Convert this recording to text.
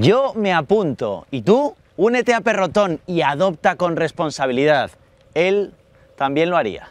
Yo me apunto. ¿Y tú? Únete a Perrotón y adopta con responsabilidad. Él también lo haría.